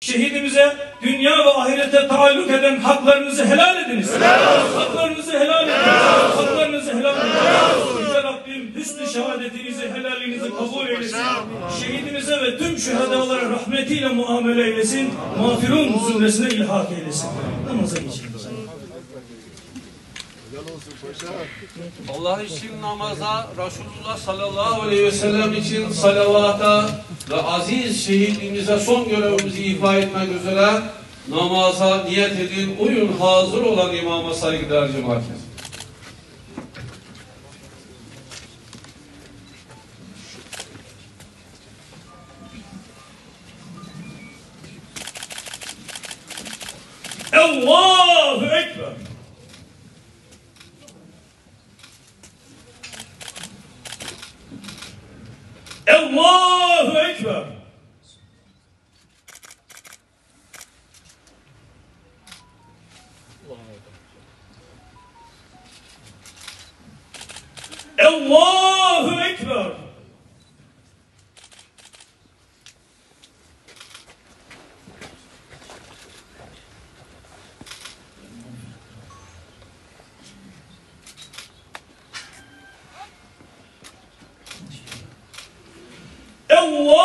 Şehidimize dünya ve ahirete taalluk eden haklarınızı helal ediniz. Haklarınızı helal ediniz. Haklarınızı helal ediniz. Yüce Rabbim hüsnü şehadetinizi, helalinizi kabul eylesin. Şehidimize ve tüm şühedalara rahmetiyle muamele eylesin. Mağfirun zümresine ilhak eylesin. Namaza geçelim. Allah için namaza, Resulullah sallallahu aleyhi ve sellem için salavata ve aziz şehidimize son görevimizi ifa etmek üzere namaza niyet edin. Uyun hazır olan imama saygıdeğer cemaat. Allahu Ekber. Ekber. Allahu Ekber.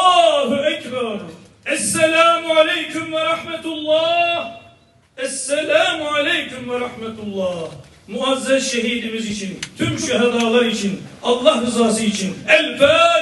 Allahu Ekber. Esselamu Aleyküm ve Rahmetullah. Esselamu Aleyküm ve Rahmetullah. Muazzez şehidimiz için, tüm şehadalar için, Allah rızası için El Fatiha.